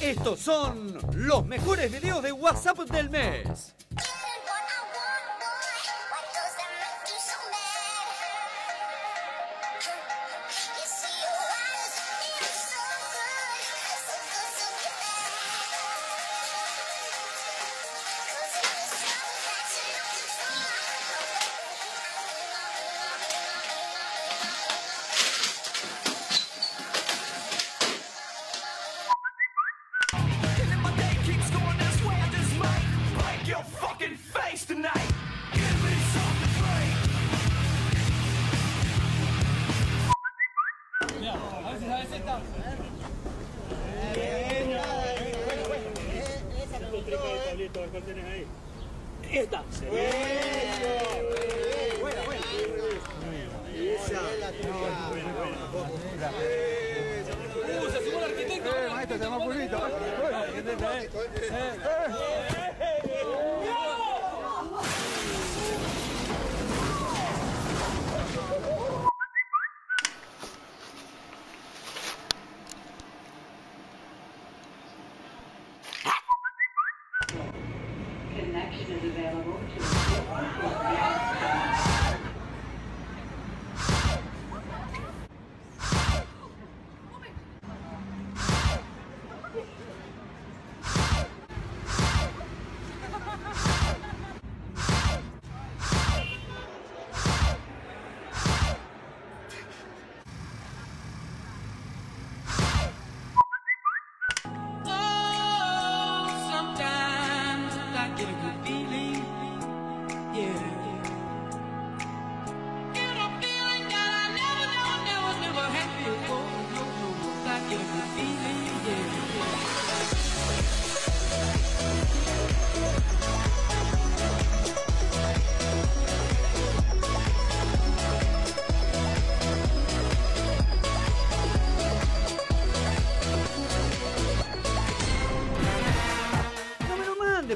Estos son los mejores videos de WhatsApp del mes. Esta. Buena, buena. Uh, se sumó el arquitecto. getting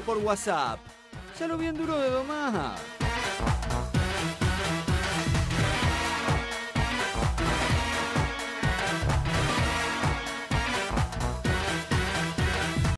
por WhatsApp. Ya lo vi en duro de domar.